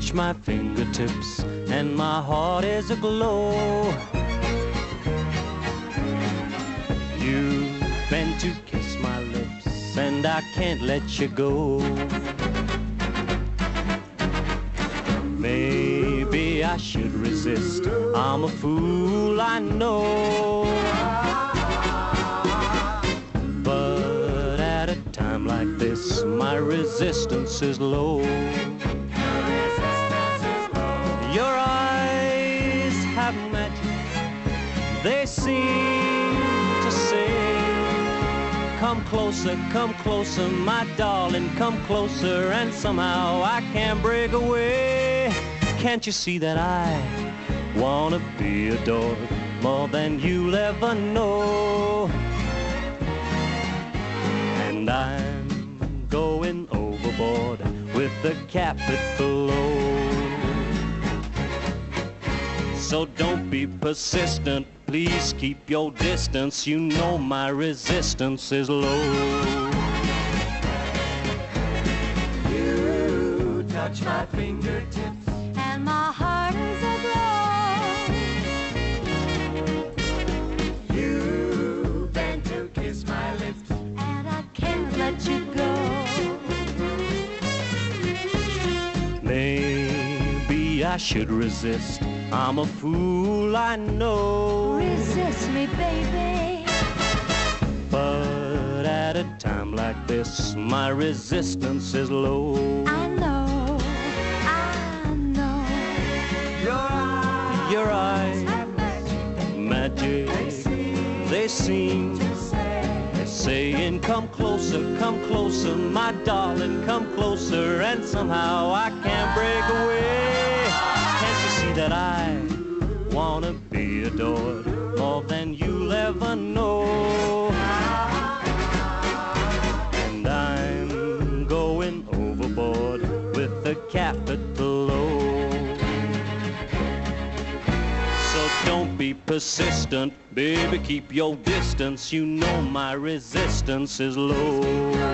touch my fingertips and my heart is aglow. You bend to kiss my lips and I can't let you go. Maybe I should resist. I'm a fool, I know. But at a time like this, my resistance is low. Your eyes have magic. They seem to say, Come closer, come closer, my darling, come closer, and somehow I can't break away. Can't you see that I wanna be adored more than you'll ever know? And I'm going overboard with the capital O. So don't be persistent, please keep your distance. You know my resistance is low. You touch my fingertips. and my heart is aglow. You bend to kiss my lips. And I can't let you go. Maybe I should resist. I'm a fool, I know. Resist me, baby. But at a time like this, my resistance is low. I know, I know. Your eyes, your Have magic. magic, they seem. They're saying, Come closer, come closer, my darling, come closer, and somehow I can't adored more than you'll ever know? And I'm going overboard with the capital O. So don't be persistent, baby, keep your distance. You know my resistance is low.